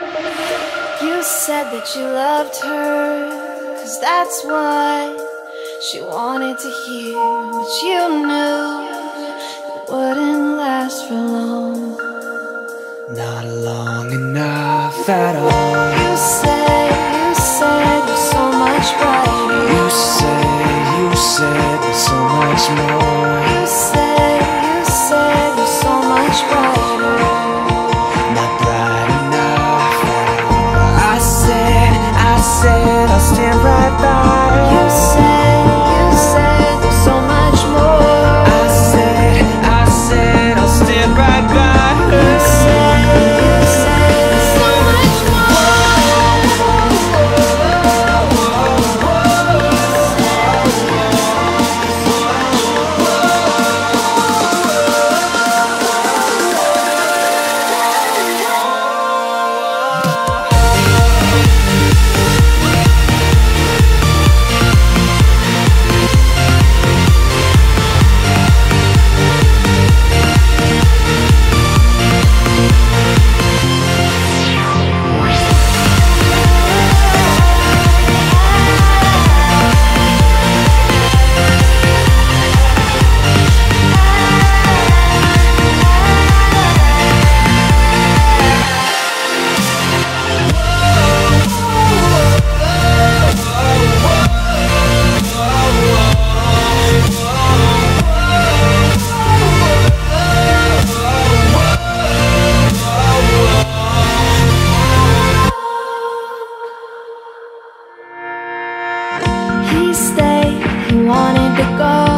You said that you loved her, cause that's what she wanted to hear. But you knew it wouldn't last for long. Not long enough at all. Go.